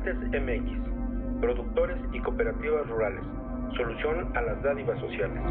MX, productores y cooperativas rurales, solución a las dádivas sociales.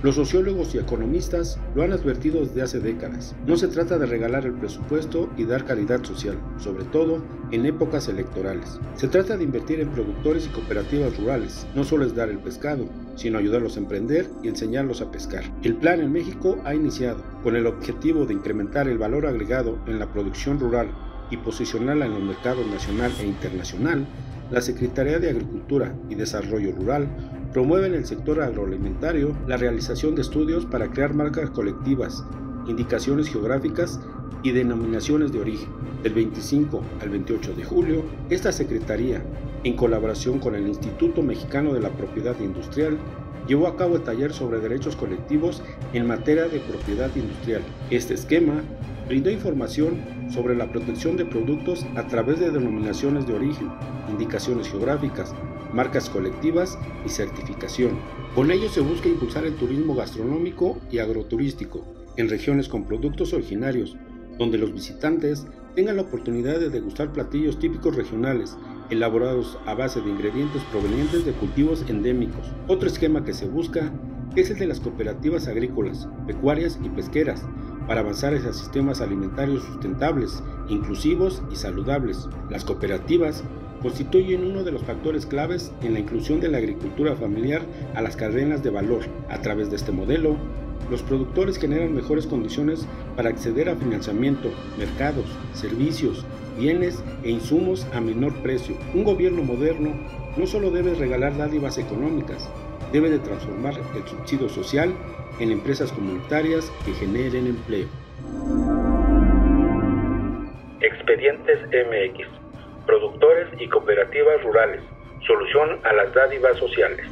Los sociólogos y economistas lo han advertido desde hace décadas. No se trata de regalar el presupuesto y dar calidad social, sobre todo en épocas electorales. Se trata de invertir en productores y cooperativas rurales. No solo es dar el pescado, sino ayudarlos a emprender y enseñarlos a pescar. El plan en México ha iniciado con el objetivo de incrementar el valor agregado en la producción rural y posicionarla en los mercados nacional e internacional. La Secretaría de Agricultura y Desarrollo Rural Promueve en el sector agroalimentario la realización de estudios para crear marcas colectivas, indicaciones geográficas y denominaciones de origen. Del 25 al 28 de julio, esta Secretaría, en colaboración con el Instituto Mexicano de la Propiedad Industrial, llevó a cabo el taller sobre derechos colectivos en materia de propiedad industrial. Este esquema brindó información sobre la protección de productos a través de denominaciones de origen, indicaciones geográficas, marcas colectivas y certificación. Con ello se busca impulsar el turismo gastronómico y agroturístico en regiones con productos originarios, donde los visitantes tengan la oportunidad de degustar platillos típicos regionales elaborados a base de ingredientes provenientes de cultivos endémicos. Otro esquema que se busca es el de las cooperativas agrícolas, pecuarias y pesqueras, para avanzar hacia sistemas alimentarios sustentables, inclusivos y saludables. Las cooperativas constituyen uno de los factores claves en la inclusión de la agricultura familiar a las cadenas de valor. A través de este modelo, los productores generan mejores condiciones para acceder a financiamiento, mercados, servicios, bienes e insumos a menor precio. Un gobierno moderno no solo debe regalar dádivas económicas, debe de transformar el subsidio social en empresas comunitarias que generen empleo. Expedientes MX productores y cooperativas rurales, solución a las dádivas sociales.